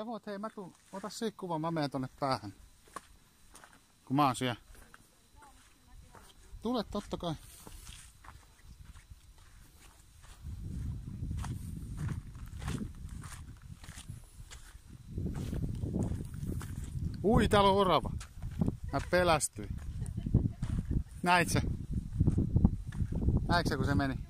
Sä voit, hei mä tuun, ota siitä kuva, mä menen tonne päähän. Kun mä oon siellä. Tule totta kai. Ui, täällä on orava. Mä pelästyin. Näit se? Näitkö kun se meni?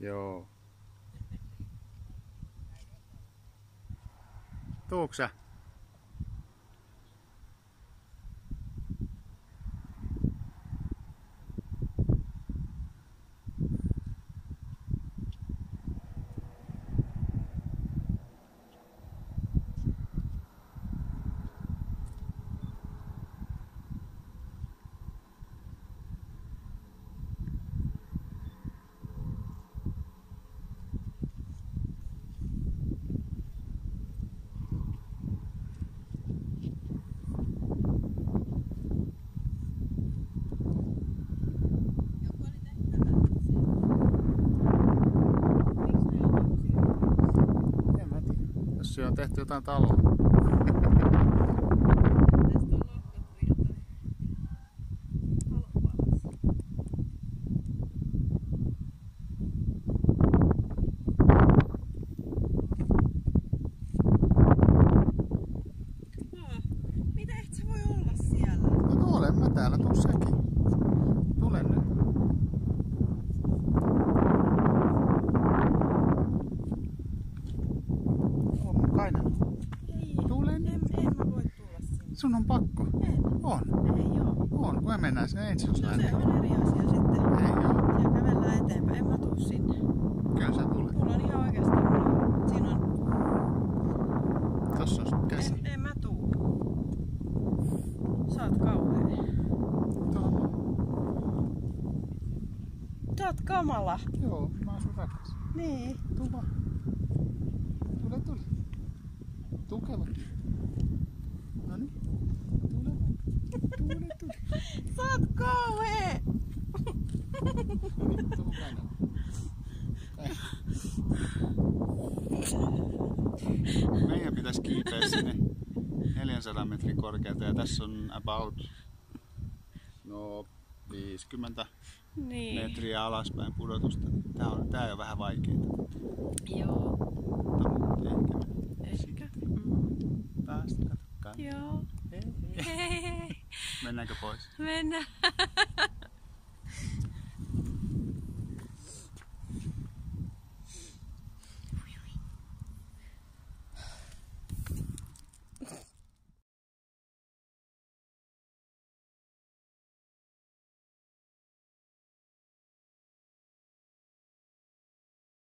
Joo. Tuuksä? On tehty jotain taloa. Mitä et sä voi olla siellä? No olen mä täällä, tuu säkin. Tule nyt. Kainalo. Ei. Tule En, en mä voi tulla sinne. Sun on pakko. En. On. Ei oo. On, kun me mennään sinne No Angelsland. se on eri asia sitten. Ei oo. Siellä kävellään eteenpäin. En mä tuu sinne. Kyllä sä tulet. Mulla on ihan mulla- Siinä on... Tossa on sun käsi. En, en mä tuu. Sä oot kauhea. Tuolla. Sä oot kamala. Joo, mä oon sun rakas. Niin. Tuu vaan. Tule, tule. Tukeva. No niin. Tule. Sä oot. No niin, tuu kainalo. Meidän pitäisi kiipeä sinne 400 metrin korkealta ja tässä on about no 50 Niin. metriä alaspäin pudotusta. Tää on, tää on vähän vaikeaa. Joo. Mutta ehkä Ehkä. Päästä katsokaan. Joo. Hei, hei. Mennäänkö pois? Mennään.